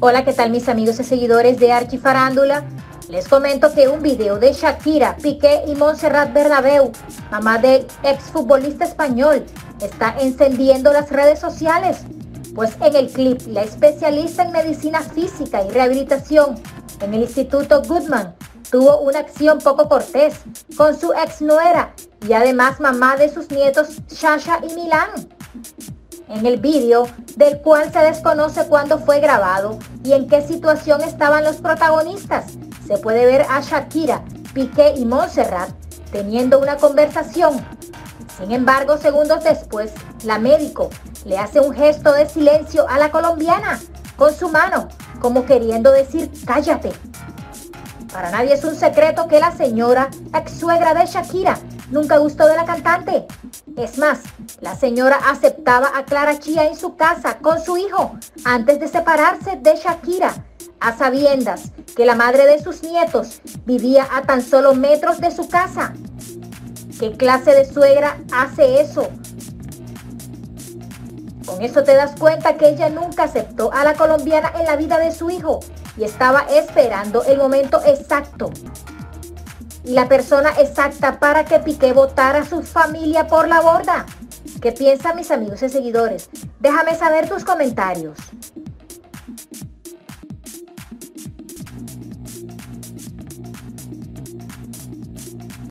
Hola, ¿qué tal mis amigos y seguidores de Archifarándula? Les comento que un video de Shakira, Piqué y Montserrat Bernabeu, mamá del exfutbolista español, está encendiendo las redes sociales. Pues en el clip, la especialista en medicina física y rehabilitación en el Instituto Goodman tuvo una acción poco cortés con su ex nuera y además mamá de sus nietos Shasha y Milán en el vídeo, del cual se desconoce cuándo fue grabado y en qué situación estaban los protagonistas. Se puede ver a Shakira, Piqué y Montserrat teniendo una conversación. Sin embargo, segundos después, la médico le hace un gesto de silencio a la colombiana con su mano, como queriendo decir cállate. Para nadie es un secreto que la señora, ex suegra de Shakira, nunca gustó de la cantante. Es más, la señora aceptaba a Clara Chía en su casa con su hijo antes de separarse de Shakira, a sabiendas que la madre de sus nietos vivía a tan solo metros de su casa. ¿Qué clase de suegra hace eso? Con eso te das cuenta que ella nunca aceptó a la colombiana en la vida de su hijo y estaba esperando el momento exacto la persona exacta para que Piqué votara a su familia por la borda. ¿Qué piensan mis amigos y seguidores? Déjame saber tus comentarios.